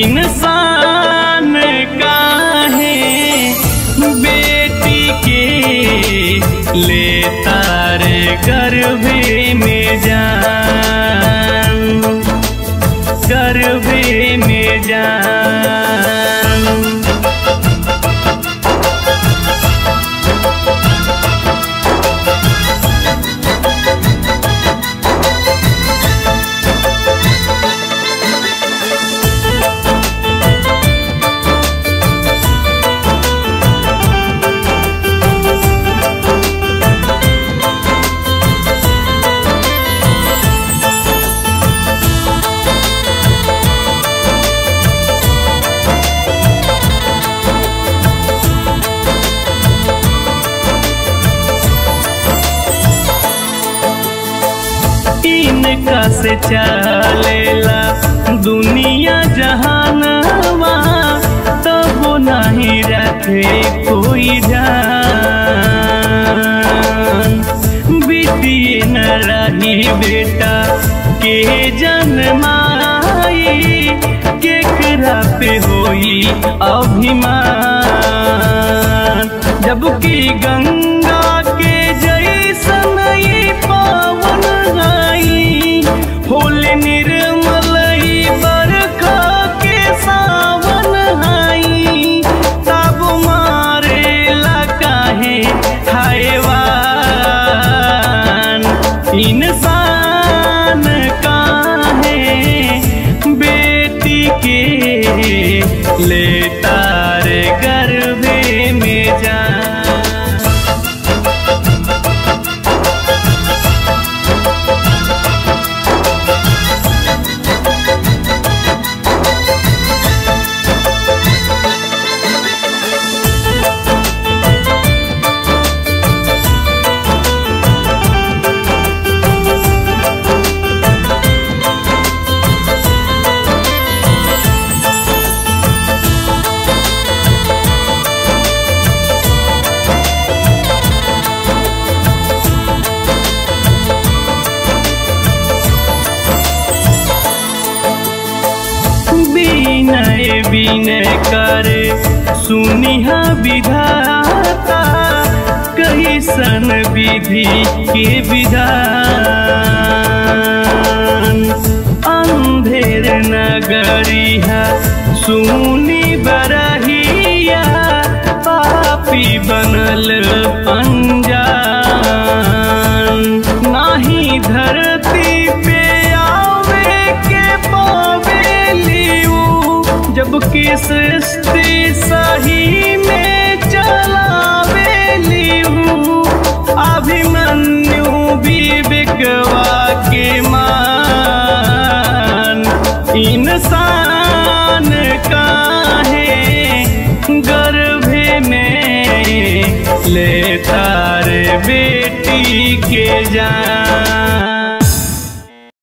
इंसान का है बेटी के ले तार गर्भे में जान गर्भे में जान से चलेला दुनिया जहानवा तब नहीं रखे कोई ध्यान बिटिए न रही बेटा, के जन्माई केकरा पे होई अभिमान। जबकि गंगा इंसान विनय करे। सुनिहा विधाता कही सन विधि के विधान। अंधेर नगरिया सुनी सृष्टि सही में चलावेलियू अभिमन्यु विवेकवा के मान। इंसान काहे गर्भे में? लेता रे बेटी के जान।